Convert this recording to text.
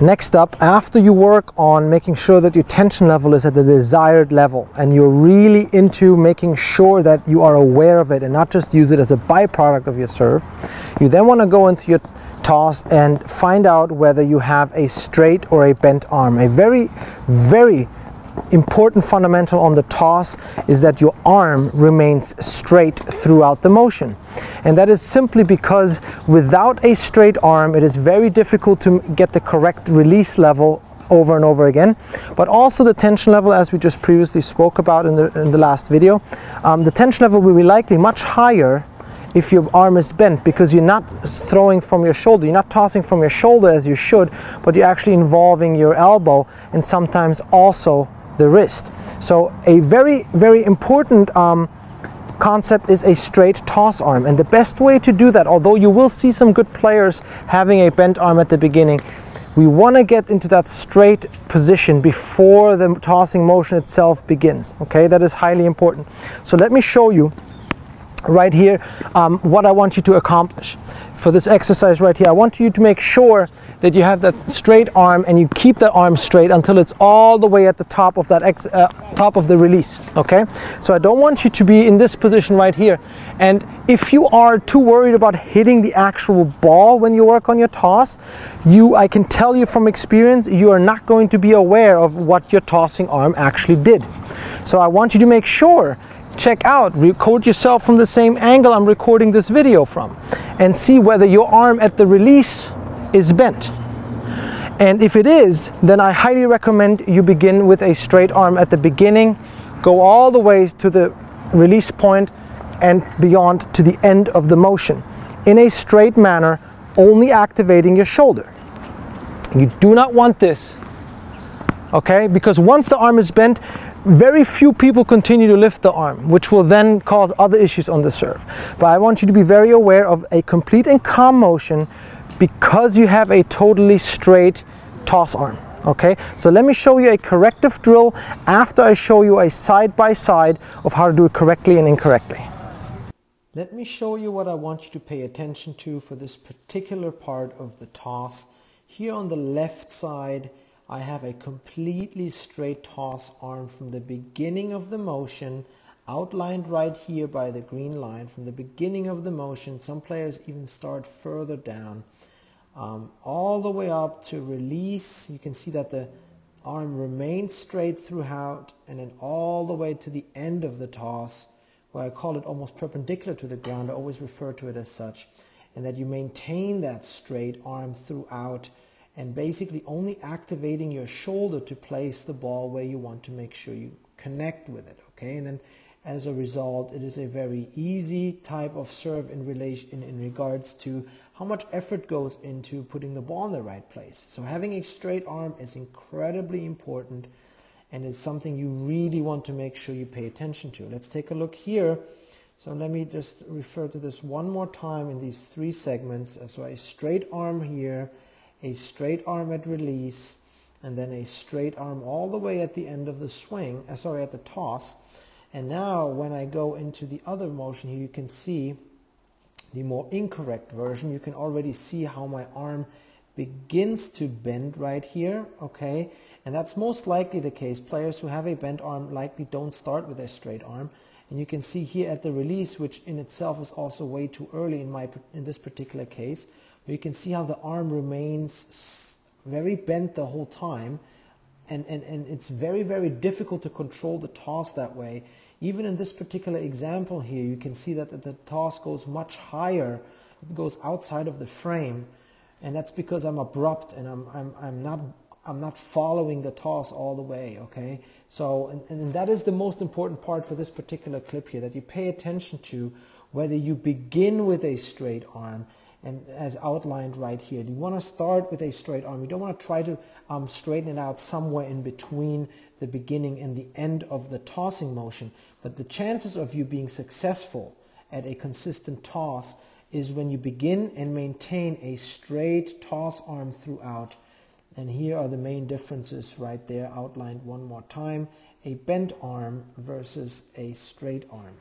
Next up, after you work on making sure that your tension level is at the desired level and you're really into making sure that you are aware of it and not just use it as a byproduct of your serve, you then want to go into your toss and find out whether you have a straight or a bent arm. A very, very important fundamental on the toss is that your arm remains straight throughout the motion. And that is simply because without a straight arm, it is very difficult to get the correct release level over and over again. But also the tension level, as we just previously spoke about in the, in the last video, um, the tension level will be likely much higher if your arm is bent because you're not throwing from your shoulder, you're not tossing from your shoulder as you should, but you're actually involving your elbow and sometimes also the wrist. So a very, very important um, concept is a straight toss arm. And the best way to do that, although you will see some good players having a bent arm at the beginning, we want to get into that straight position before the tossing motion itself begins. Okay, that is highly important. So let me show you right here um, what I want you to accomplish. For this exercise right here, I want you to make sure that you have that straight arm and you keep that arm straight until it's all the way at the top of that ex, uh, top of the release okay? So I don't want you to be in this position right here. And if you are too worried about hitting the actual ball when you work on your toss you I can tell you from experience you are not going to be aware of what your tossing arm actually did. So I want you to make sure check out, record yourself from the same angle I'm recording this video from and see whether your arm at the release is bent. And if it is, then I highly recommend you begin with a straight arm at the beginning, go all the way to the release point and beyond to the end of the motion in a straight manner, only activating your shoulder. You do not want this, okay? Because once the arm is bent, very few people continue to lift the arm, which will then cause other issues on the serve. But I want you to be very aware of a complete and calm motion because you have a totally straight toss arm. Okay, so let me show you a corrective drill after I show you a side-by-side -side of how to do it correctly and incorrectly. Let me show you what I want you to pay attention to for this particular part of the toss. Here on the left side, I have a completely straight toss arm from the beginning of the motion outlined right here by the green line from the beginning of the motion. Some players even start further down um, all the way up to release. You can see that the arm remains straight throughout and then all the way to the end of the toss where I call it almost perpendicular to the ground. I always refer to it as such. And that you maintain that straight arm throughout and basically only activating your shoulder to place the ball where you want to make sure you connect with it. Okay, and then as a result, it is a very easy type of serve in relation in, regards to how much effort goes into putting the ball in the right place. So having a straight arm is incredibly important and it's something you really want to make sure you pay attention to. Let's take a look here. So let me just refer to this one more time in these three segments. So a straight arm here, a straight arm at release, and then a straight arm all the way at the end of the swing, uh, sorry, at the toss. And now when I go into the other motion here, you can see the more incorrect version. You can already see how my arm begins to bend right here, okay? And that's most likely the case. Players who have a bent arm likely don't start with a straight arm. And you can see here at the release, which in itself is also way too early in, my, in this particular case, you can see how the arm remains very bent the whole time. And, and, and it's very, very difficult to control the toss that way. Even in this particular example here, you can see that the toss goes much higher. It goes outside of the frame. And that's because I'm abrupt and I'm, I'm, I'm, not, I'm not following the toss all the way, okay? So, and, and that is the most important part for this particular clip here, that you pay attention to whether you begin with a straight arm and as outlined right here. You want to start with a straight arm. You don't want to try to um, straighten it out somewhere in between the beginning and the end of the tossing motion. But the chances of you being successful at a consistent toss is when you begin and maintain a straight toss arm throughout. And here are the main differences right there outlined one more time. A bent arm versus a straight arm.